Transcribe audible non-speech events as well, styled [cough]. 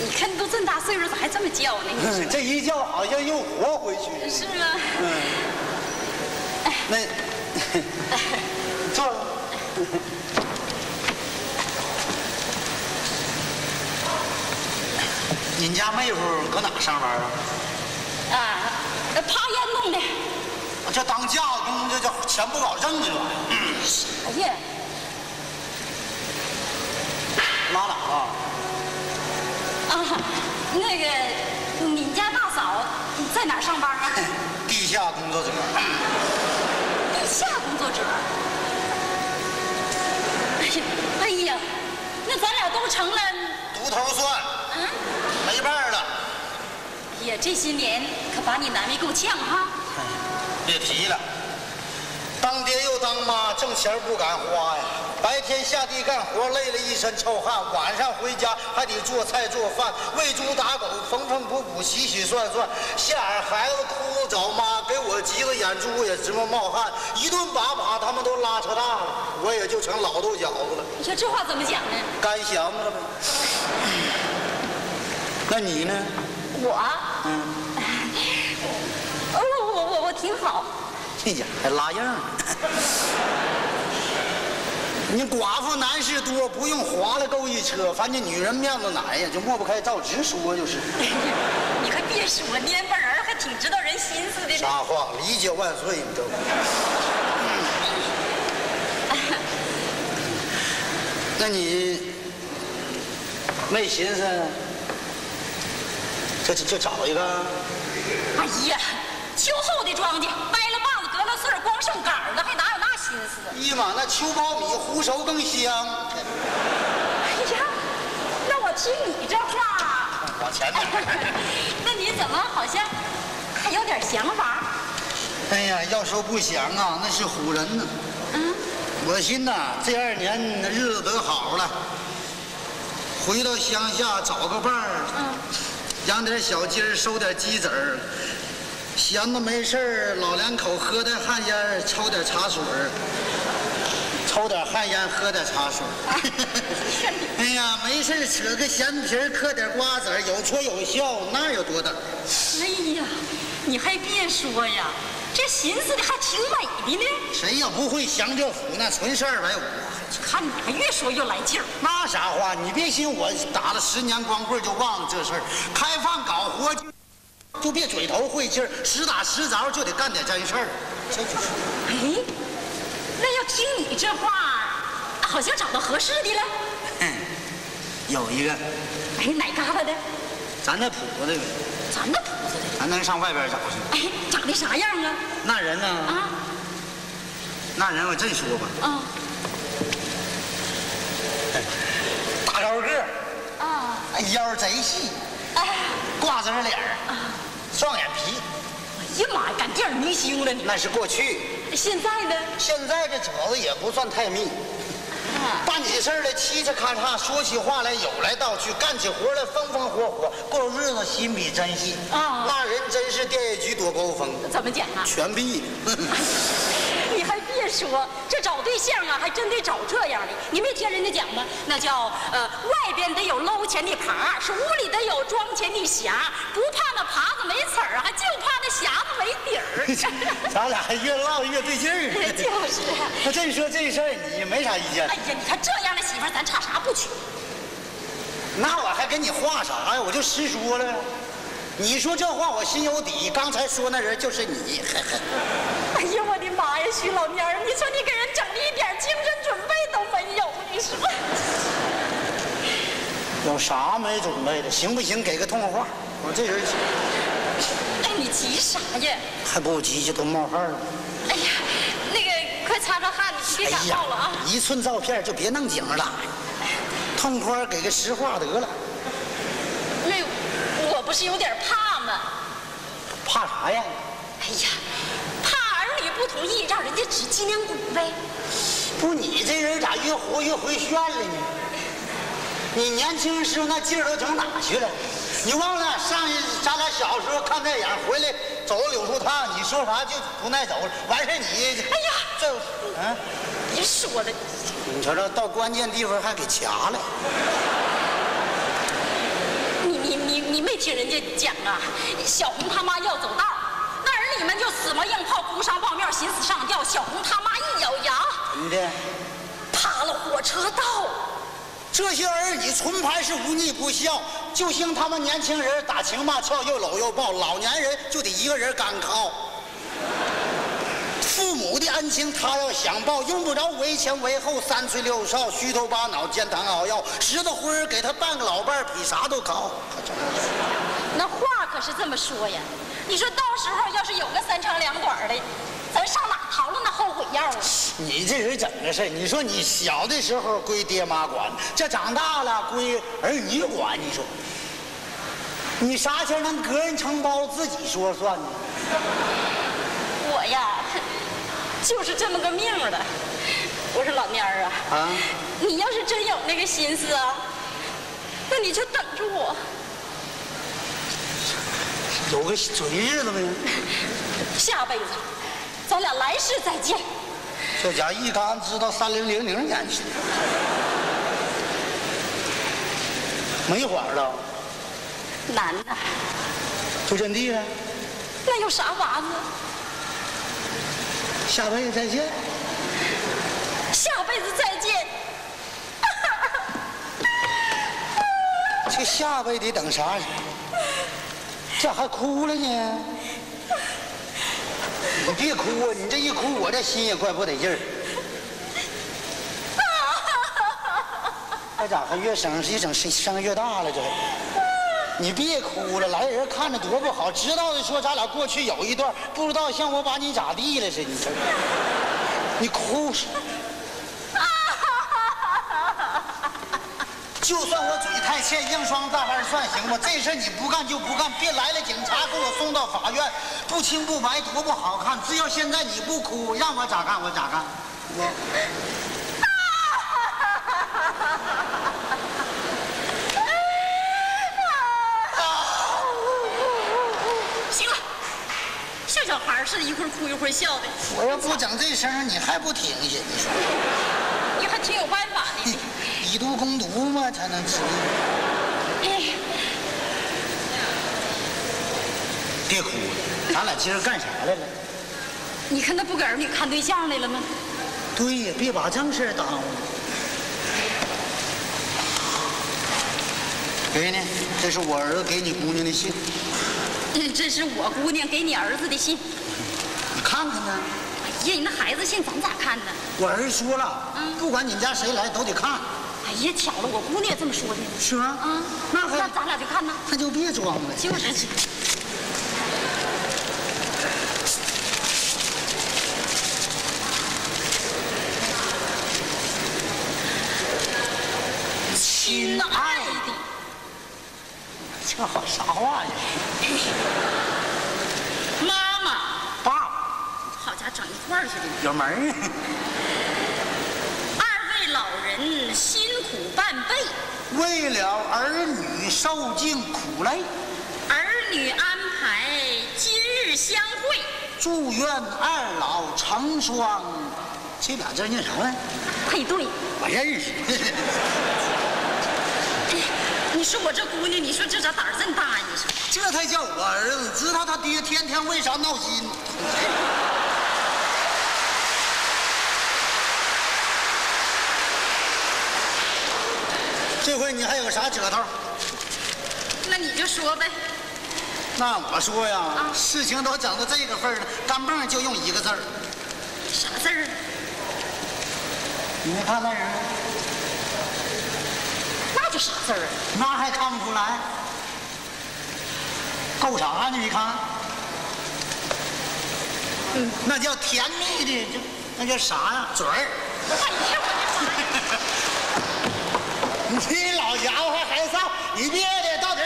你看都这么大岁数，咋还这么叫呢？嗯这一叫好像又活回去。是啊，那坐着。[laughs] 您家妹夫搁哪上班啊？啊，爬烟弄的。这当架工，这叫钱不保证的这玩意儿。啥呀？拉倒啊！啊，那个，你家大嫂在哪儿上班啊？地下工作者，地下工作者。哎呀，哎呀，那咱俩都成了，独头蒜，嗯，没伴儿了。哎呀，这些年可把你难为够呛哈。别提了，当爹又当妈，挣钱不敢花呀。白天下地干活，累了一身臭汗，晚上回家还得做菜做饭，喂猪打狗，缝缝补补，洗洗涮涮。下眼孩子哭找妈，给我急得眼珠也直冒冒汗，一顿把把，他们都拉扯大了，我也就成老豆饺子了，你说这话怎么讲呢？干祥子了呗。那你呢？我，嗯，哦，我我我我挺好。哎呀还拉样儿。你寡妇男士多，不用划拉够一车。反正女人面子奶呀，就抹不开，照直说就是。[laughs] 你还别说，蔫巴人还挺知道人心思的。啥话？理解万岁，你知道吗？[laughs] 那你没寻思这这这找一个？哎呀，秋后的庄稼，掰了棒子，割了穗儿，光剩杆儿了，还哪有那心思啊？姨妈，那秋苞米糊熟更香。哎呀，那我听你这话，往前面。[laughs] 那你怎么好像还有点想法？哎呀，要说不想啊，那是唬人呢。嗯，我心呐，这二年日子得好了，回到乡下找个伴儿，养点小鸡儿，收点鸡子儿，闲的没事儿，老两口喝点旱烟，抽点茶水儿，抽点旱烟，喝点茶水儿。[laughs] 哎呀，没事儿扯个闲皮儿，嗑点瓜子儿，有说有笑，那有多大？哎呀，你还别说呀，这寻思的还挺美的呢。谁也不会降这福，那纯是二百五。看你还越说越来劲儿。那啥话，你别信我打了十年光棍就忘了这事儿。开放搞活就就别嘴头会气儿，实打实着就得干点真事儿。这就是。哎，那要听你这话，好像找到合适的了。嗯，有一个，哎，哪嘎达的？咱那谱子的，咱那谱子的。咱能上外边找去。哎，长得啥样啊？那人呢？啊那人我这说吧，啊大高个儿，啊！哎腰贼细，哎，瓜子脸儿，双眼皮，哎呀妈呀，赶电影明星了你。那是过去。现在呢？现在这褶子也不算太密。啊，办起事来嘁嘁咔嚓，说起话来有来道去，干起活来风风火火，过日子心比针细。啊那人真是电业局多高峰，怎么讲啊？全闭。[laughs] 你还别说，这找对象啊，还真得找这样的。你没听人家讲吗？那叫呃，外边得有搂钱的耙，是屋里得有装钱的匣，不怕那耙子没刺儿，还就怕那匣子没底儿。[laughs] 咱俩越唠越对劲儿。[laughs] 就是啊。那这说这事儿你没啥意见哎？呀，你看这样的媳妇儿，咱差啥不娶？那我还跟你话啥呀？我就实说了。你说这话我心有底，刚才说那人就是你。[laughs] 哎呀，我的妈呀，徐老蔫儿，你说你给人整的一点精神准备都没有，你说？有啥没准备的？行不行？给个痛快话。我这人哎，你急啥呀？还不急，就都冒汗了。擦擦汗，你别感冒了啊！一寸照片就别弄景了，痛快给个实话得了。那我不是有点怕吗？怕啥呀？哎呀，怕儿女不同意，让人家指脊梁骨呗。不，你这人咋越活越回旋了呢？你年轻时候那劲儿都整哪去了？你忘了上一咱俩小时候看电影回来走柳树趟，你说啥就不耐走，完事儿你哎呀，这嗯，别说了，你瞅瞅到关键地方还给掐了。你你你你没听人家讲啊？小红他妈要走道，那儿你们就死磨硬泡，哭上报面，寻死上吊。小红他妈一咬牙，怎么的？趴了火车道。这些儿女纯牌是忤逆不孝，就兴他们年轻人打情骂俏，又搂又抱，老年人就得一个人干靠。父母的恩情他要想报，用不着为前为后，三催六少，虚头巴脑，煎汤熬药，十子婚给他办个老伴儿，比啥都高。那话可是这么说呀，你说到时候要是有个三长两短的，咱上哪药啊？你这人整的事你说你小的时候归爹妈管，这长大了归儿女管，你说，你啥钱能个人承包自己说算呢？我呀，[laughs] 就是这么个命的。我说老蔫儿啊，啊，你要是真有那个心思啊，那你就等着我。有个准日子没有？[laughs] 下辈子，咱俩来世再见。这家一干知道三零零零年去，没法了，难呐，就真地了，那有啥法子？下辈子再见。下辈子再见。[laughs] 这下辈子得等啥？这还哭了呢？你别哭啊！你这一哭，我这心也怪不得劲儿。这咋还越生一整声声越大了？这，你别哭了，来人看着多不好。知道的说咱俩过去有一段，不知道像我把你咋地了似的。你这，你哭就算我嘴太欠，硬双大腕算行吗？这事你不干就不干，别来了警察给我送到法院，不清不白多不好看。只要现在你不哭，让我咋干我咋干。我 [laughs] 行了，像小孩似的，一会儿哭一会儿笑的，我要不整这声，你还不停下？你说你还挺有办。以毒攻毒嘛，才能治。哎，别哭了，咱俩今儿干啥来了？你看他不给儿女看对象来了吗？对呀，别把正事儿耽误了。给呢，这是我儿子给你姑娘的信，嗯，这是我姑娘给你儿子的信。你看看呢。哎呀，你那孩子信咱咋看呢？我儿子说了，嗯不管你们家谁来都得看，哎呀，巧了，我姑娘也这么说的。是吗？啊，那还那咱俩就看呐。那就别装了。就是。亲爱的，这好啥话呀？妈妈，爸爸好家伙，整一块儿去的。有门儿。二位老人辛苦半辈，为了儿女受尽苦累，儿女安排今日相会。祝愿二老成双。这俩字念啥来？配对。我认识。[laughs] 你说我这姑娘，你说这咋胆儿这么大呀？你说。这才叫我儿子，知道他爹天天为啥闹心。这回你还有啥折头？那你就说呗。那我说呀，啊事情都整到这个份儿了，干蹦就用一个字儿。啥字儿？你没看那人？那就啥字儿啊？那还看不出来？够啥呢？你看，嗯，那叫甜蜜的，这那叫啥呀？嘴儿。哎呀，我 [laughs] 你老家伙还害臊，你别得到。